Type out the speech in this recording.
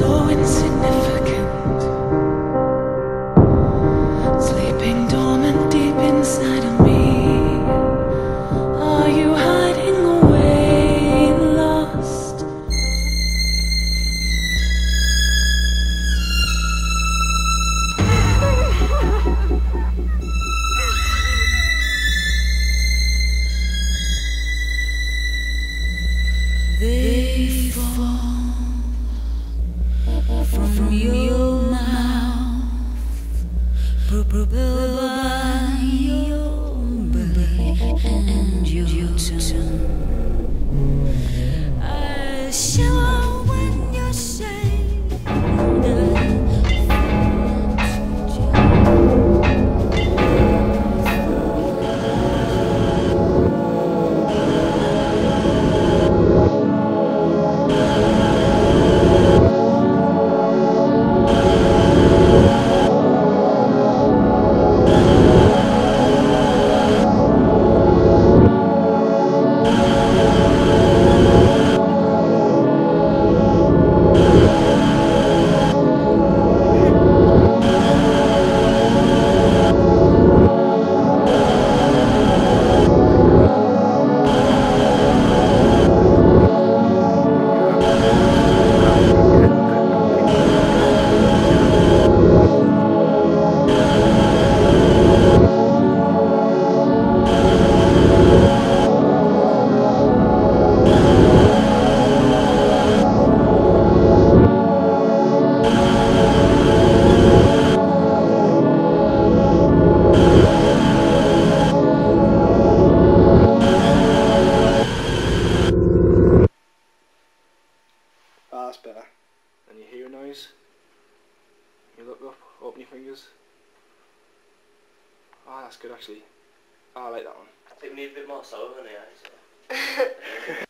so insignificant. Propelled And you hear a noise. You look up, open your fingers. Ah, that's good actually. Ah, I like that one. I think we need a bit more soul in the eyes.